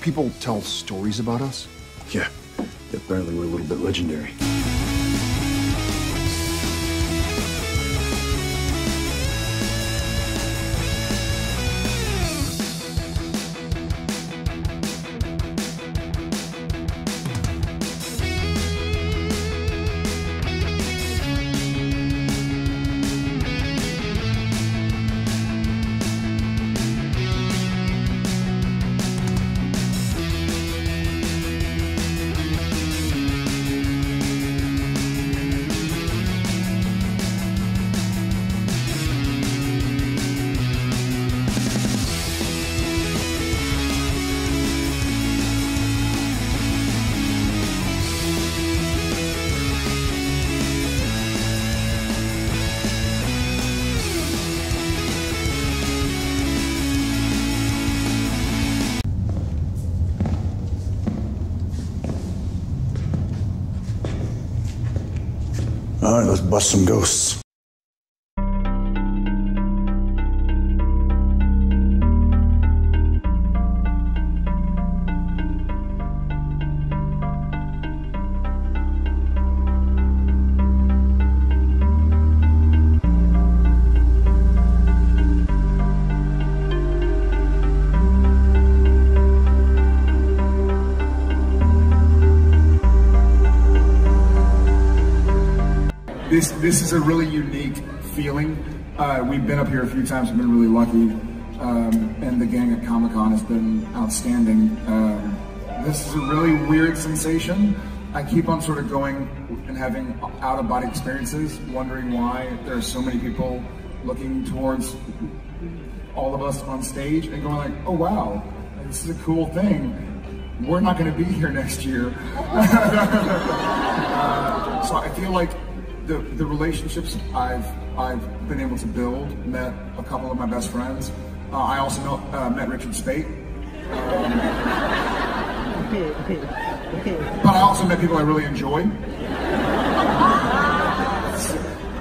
people tell stories about us? Yeah, apparently we're a little bit legendary. All right, let's bust some ghosts. This this is a really unique feeling. Uh, we've been up here a few times. We've been really lucky, um, and the gang at Comic Con has been outstanding. Um, this is a really weird sensation. I keep on sort of going and having out of body experiences, wondering why there are so many people looking towards all of us on stage and going like, "Oh wow, this is a cool thing." We're not going to be here next year. uh, so I feel like the, the relationships I've I've been able to build, met a couple of my best friends. Uh, I also know, uh, met Richard Speight. Um, but I also met people I really enjoy.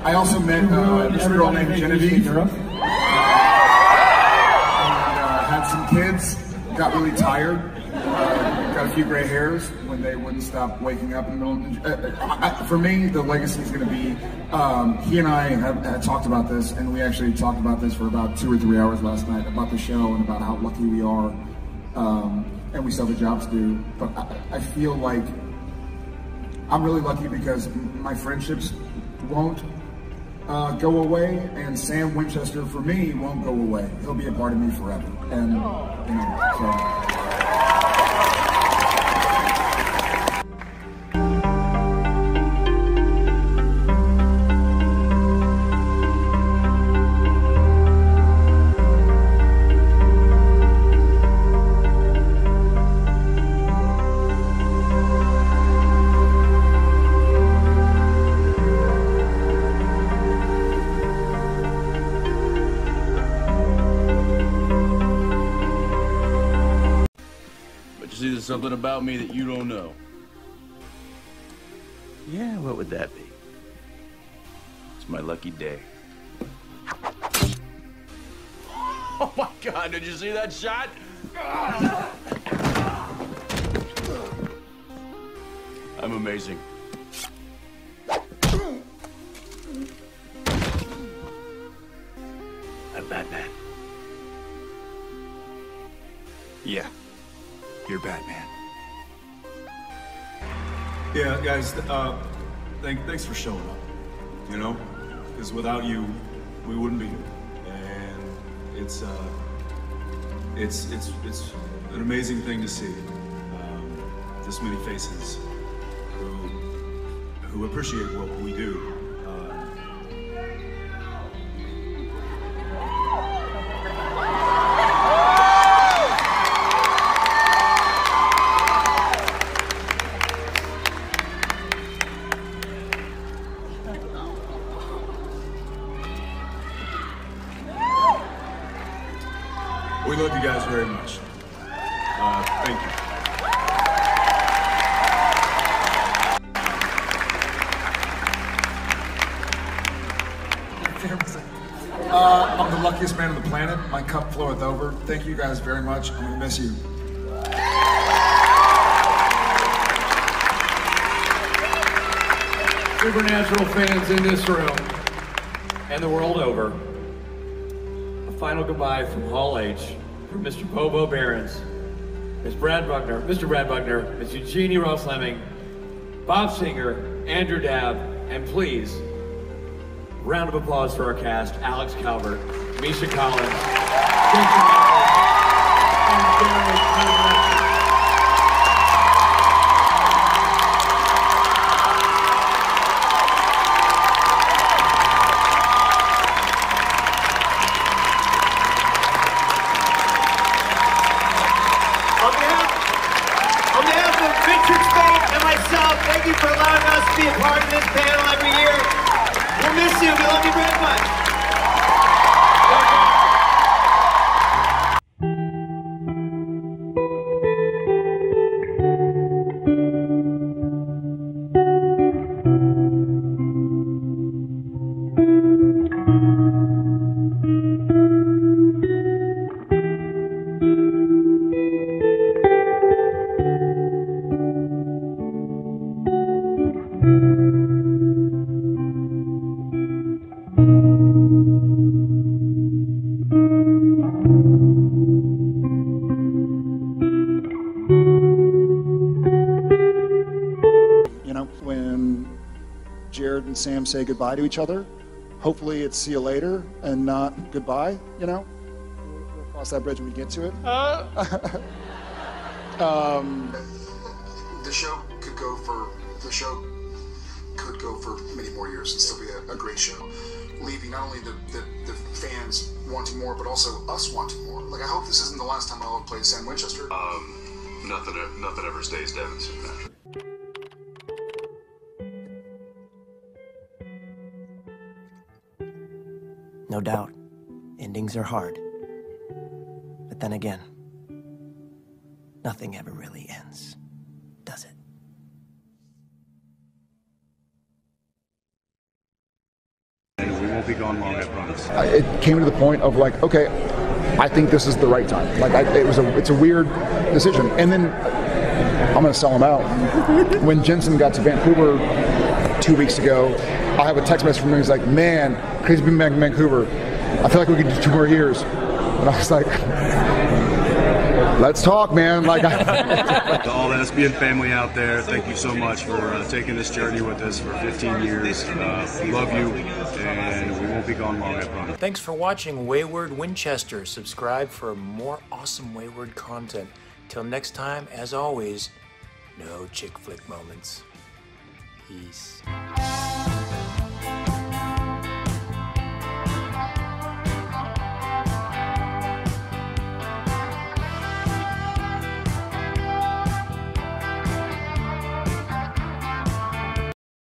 I also met uh, this girl named Genevieve. Got really tired. Uh, got a few gray hairs when they wouldn't stop waking up in the middle. Of, uh, I, for me, the legacy is going to be. Um, he and I have, have talked about this, and we actually talked about this for about two or three hours last night about the show and about how lucky we are, um, and we still have a job to do. But I, I feel like I'm really lucky because my friendships won't uh, go away, and Sam Winchester for me won't go away. He'll be a part of me forever, and you know. So. Something about me that you don't know. Yeah, what would that be? It's my lucky day. Oh my god, did you see that shot? I'm amazing. I'm Batman. Yeah, you're Batman. Yeah, guys, uh, thank, thanks for showing up. You know, because without you, we wouldn't be here. And it's, uh, it's, it's, it's an amazing thing to see. Um, this many faces who, who appreciate what we do. love you guys very much. Uh, thank you. Uh, I'm the luckiest man on the planet. My cup floweth over. Thank you guys very much. I'm going to miss you. Supernatural fans in this room and the world over, a final goodbye from Hall H. Mr. Bobo Berens, Ms. Brad Buckner, Mr. Brad Buckner, Ms. Eugenie Ross Leming, Bob Singer, Andrew Dabb, and please, round of applause for our cast, Alex Calvert, Misha Collins, and Derek this panel every year. We'll miss you. We love you very much. When Jared and Sam say goodbye to each other, hopefully it's see you later and not goodbye, you know? We'll we'll cross that bridge when we get to it. um, The show could go for the show could go for many more years and still be a, a great show. Leaving not only the, the, the fans wanting more, but also us wanting more. Like I hope this isn't the last time I'll play Sam Winchester. Um, nothing, nothing ever stays dead in No doubt, endings are hard. But then again, nothing ever really ends, does it? We won't be gone long, I promise. I- it came to the point of like, okay, I think this is the right time. Like, I, it was a, it's a weird decision. And then I'm gonna sell him out. when Jensen got to Vancouver two weeks ago, I have a text message from him. He's like, "Man, crazy being back in Vancouver. I feel like we could do two more years." And I was like, "Let's talk, man." Like, I, To all the SPN family out there, thank you so much for uh, taking this journey with us for 15 years. Uh, we love you, and we won't be gone long, I promise. Thanks for watching Wayward Winchester. Subscribe for more awesome Wayward content. Till next time, as always, no chick flick moments. Peace.